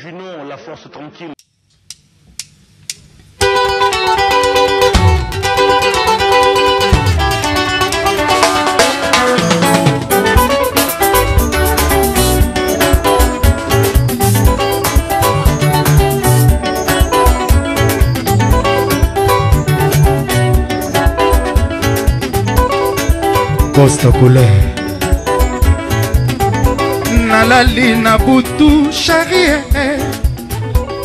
Junon, la force tranquille. Costa Coulé. nalali na butu sharie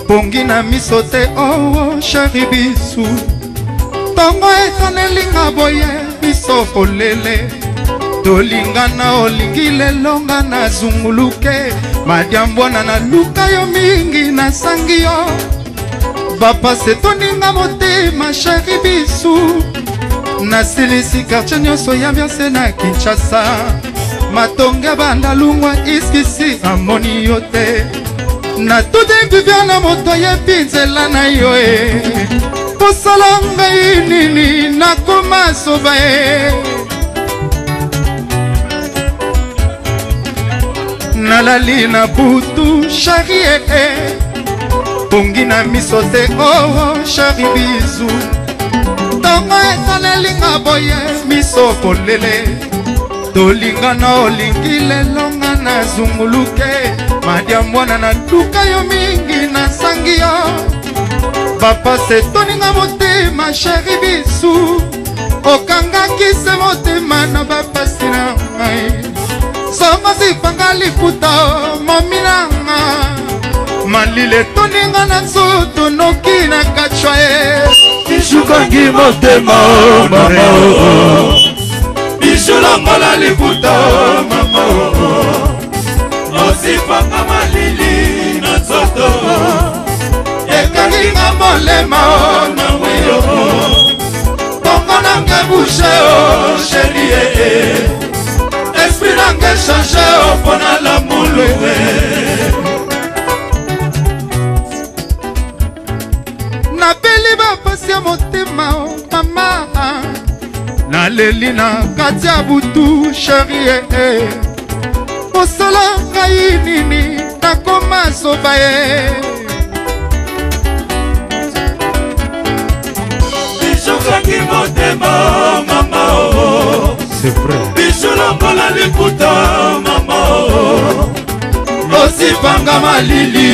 pongi e. na miso te oo oh, oh, shari bisu ntongo etanelinga boye biso polele tolingana olingi lelonga na zunguluke madiambwana naluka yo mingi nasangi yo bapasi etoninga motema shari bisu nasilisi kartie nyonso ya biase na kinshasa matonga banda lungwa iskisi amoni yo te natuti vivia na moto ayebi nzela na yo e kosala ngai nini nakoma soba e nalali na butu shari ee eh. pongi na miso te oo oh, oh, shari bizu ntongo esanelinga boye miso kolele tolingana olingi lelonga na zunguluke madia mwana na duka yo mingi nasangi yo bapase toninga motema sheri bisu okangaki se motema na bapasi na ngai songo zipanga liputa momi nanga malile toninga na nzoto noki na kacwa ye isukangi motema mama oh, oh. liputa mama osipanga malili na nzoto ekanginga molema na wiyo bongo nanga bushe o oh, sherie esprit nanga change o oh, mpo na lamulu eh. eleli na kati ya butu sherie eh, eh. mosala ngai nini nakoma soba ye eh. bisokaki motema mama o oh, oh. biso lokola liputa mama o oh, osifanga malili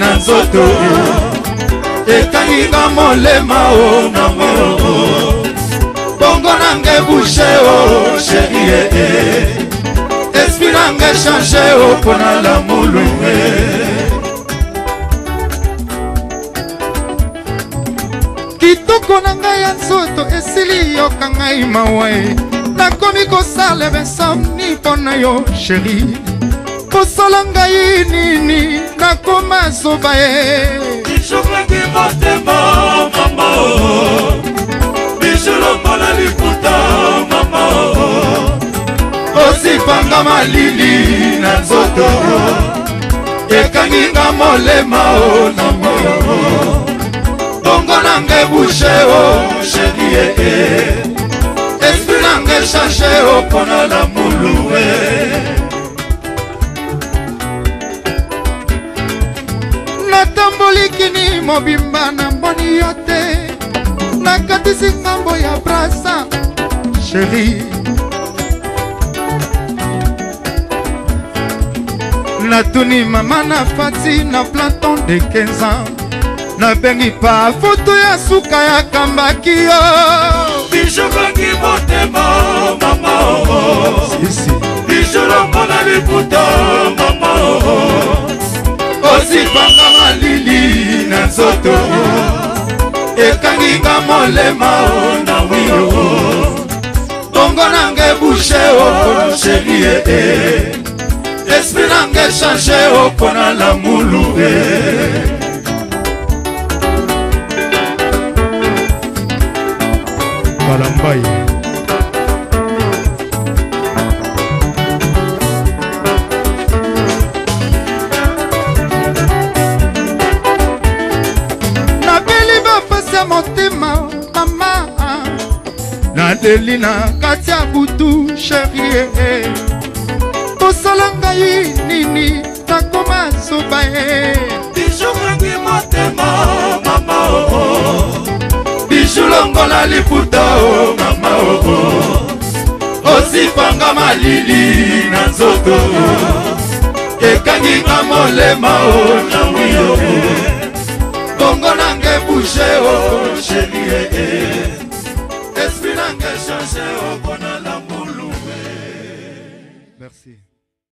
na nzoto ekangi nga molema o nango bongo nanga ebushe o oh, sherie eh, eh. esprit nanga echange o oh, mpo na lamulu eh. kitoko na ngai ya nzoto esili yoka ngai mawa nakomi kosala besomni mpo na yo sheri kosala ngai nini nakoma soba ye epanga malili na nzoto ekangi nga molema o na moyo bongo na nga ebushe o sheri ee eh, eh. esprit na nga echange o mpona lamulu e natambolikini mobimba na mboni yo te nakatisi ngambo ya brasa sheri natuni mama na fati na platon de 15 ans nabengi pa foto ya suka yakambaki yo bijokoki motema mama oh, oh. bijolongo na liputa mama oh, osipanga malili na nzoto ekanginga molema na wio bongo nanga ebushe o sherie eh, eh. esprit nanga echange opona lamulu e balambai nabeli bapasi ya motema mama nadeli na kati ya butu sherie osala ngai nini nakoma zuba ye bijukangi motema mama oo biju longola liputa o mama oo osipanga malili na nzoto ekanginga molema o na mwiyo bongo nange bouge o sherie e. esprit nange change o mpona la mbulue merci